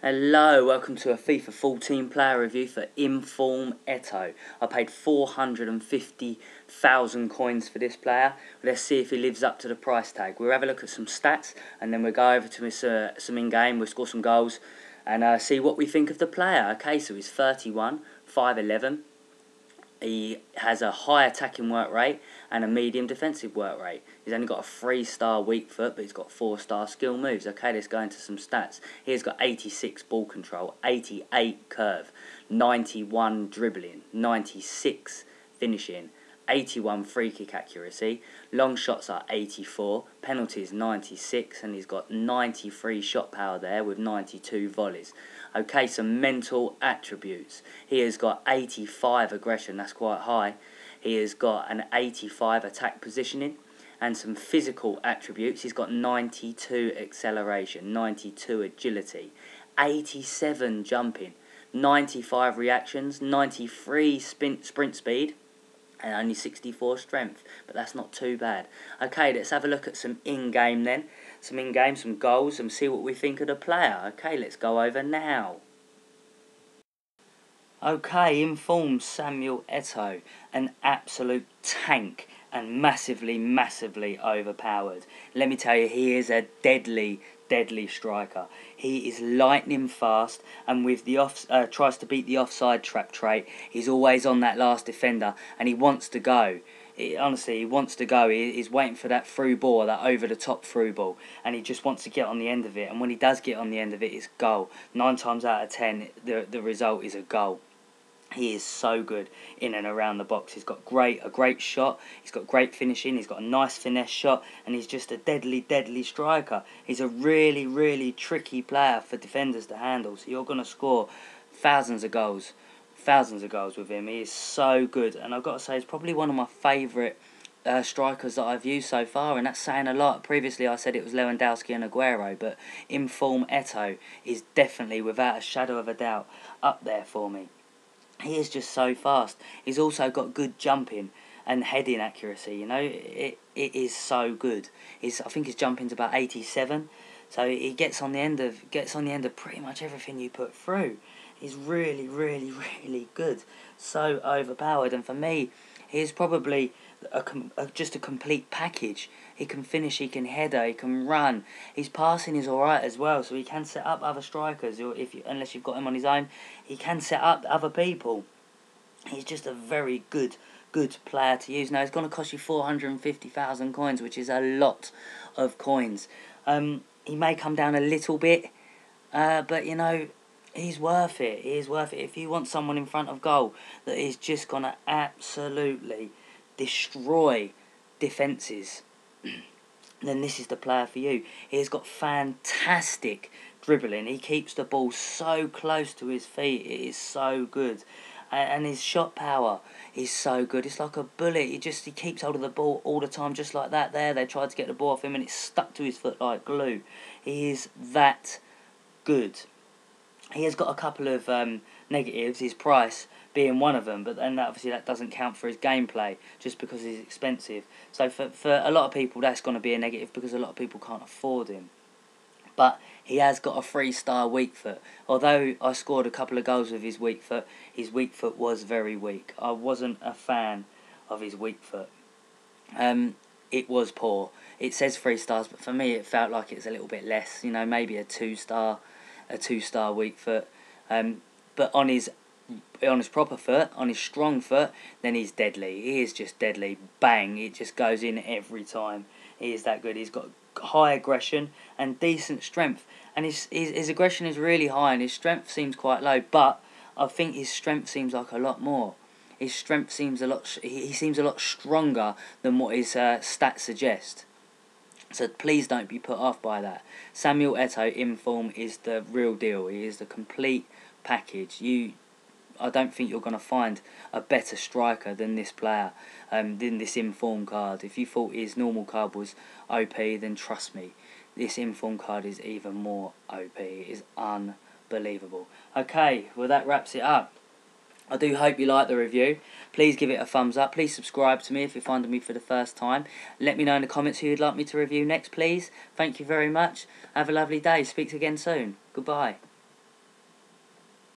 Hello, welcome to a FIFA 14 player review for Inform Eto'o. I paid 450,000 coins for this player. Let's see if he lives up to the price tag. We'll have a look at some stats and then we'll go over to his, uh, some in-game, we'll score some goals and uh, see what we think of the player. Okay, so he's 31, 5'11", he has a high attacking work rate and a medium defensive work rate. He's only got a three star weak foot, but he's got four star skill moves. Okay, let's go into some stats. He's got 86 ball control, 88 curve, 91 dribbling, 96 finishing, 81 free kick accuracy. Long shots are 84, penalties 96, and he's got 93 shot power there with 92 volleys. Okay, some mental attributes. He has got 85 aggression, that's quite high. He has got an 85 attack positioning and some physical attributes. He's got 92 acceleration, 92 agility, 87 jumping, 95 reactions, 93 sprint, sprint speed, and only 64 strength, but that's not too bad. Okay, let's have a look at some in-game then. Some in-game, some goals, and see what we think of the player. Okay, let's go over now. Okay, informed Samuel Eto'o, an absolute tank and massively, massively overpowered. Let me tell you, he is a deadly, deadly striker. He is lightning fast, and with the off uh, tries to beat the offside trap trait. He's always on that last defender, and he wants to go. He, honestly, he wants to go. He, he's waiting for that through ball, that over the top through ball, and he just wants to get on the end of it. And when he does get on the end of it, it's goal. Nine times out of ten, the the result is a goal. He is so good in and around the box. He's got great a great shot. He's got great finishing. He's got a nice finesse shot, and he's just a deadly, deadly striker. He's a really, really tricky player for defenders to handle. So you're going to score thousands of goals, thousands of goals with him. He is so good, and I've got to say, he's probably one of my favourite. Uh, strikers that I've used so far, and that's saying a lot. Previously, I said it was Lewandowski and Aguero, but Inform Eto'o is definitely, without a shadow of a doubt, up there for me he is just so fast. He's also got good jumping and heading accuracy. You know, it it is so good. He's I think his jumping's about eighty seven, so he gets on the end of gets on the end of pretty much everything you put through. He's really, really, really good. So overpowered, and for me, he's probably a, a, just a complete package. He can finish, he can header, he can run. His passing is alright as well, so he can set up other strikers. Or if you, unless you've got him on his own, he can set up other people. He's just a very good, good player to use. Now it's going to cost you four hundred and fifty thousand coins, which is a lot of coins. Um, he may come down a little bit, uh, but you know he's worth it. He's worth it. If you want someone in front of goal that is just gonna absolutely destroy defences, then this is the player for you. He's got fantastic dribbling. He keeps the ball so close to his feet. It is so good. And his shot power is so good. It's like a bullet. He just he keeps hold of the ball all the time, just like that. There, they tried to get the ball off him, and it stuck to his foot like glue. He is that good. He has got a couple of um, negatives. His price being one of them, but then obviously that doesn't count for his gameplay just because he's expensive. So for, for a lot of people that's going to be a negative because a lot of people can't afford him. But he has got a three star weak foot. Although I scored a couple of goals with his weak foot, his weak foot was very weak. I wasn't a fan of his weak foot. Um, it was poor. It says three stars, but for me it felt like it's a little bit less. You know, maybe a two star, a two star weak foot. Um, but on his on his proper foot, on his strong foot, then he's deadly. He is just deadly. Bang! It just goes in every time. He is that good. He's got high aggression and decent strength. And his, his, his aggression is really high and his strength seems quite low. But I think his strength seems like a lot more. His strength seems a lot. He, he seems a lot stronger than what his uh, stats suggest. So please don't be put off by that. Samuel Eto'o in form is the real deal. He is the complete package. You I don't think you're going to find a better striker than this player, um, than this inform card. If you thought his normal card was OP, then trust me, this inform card is even more OP. It is unbelievable. Okay, well that wraps it up. I do hope you like the review. Please give it a thumbs up. Please subscribe to me if you're finding me for the first time. Let me know in the comments who you'd like me to review next, please. Thank you very much. Have a lovely day. Speak to again soon. Goodbye.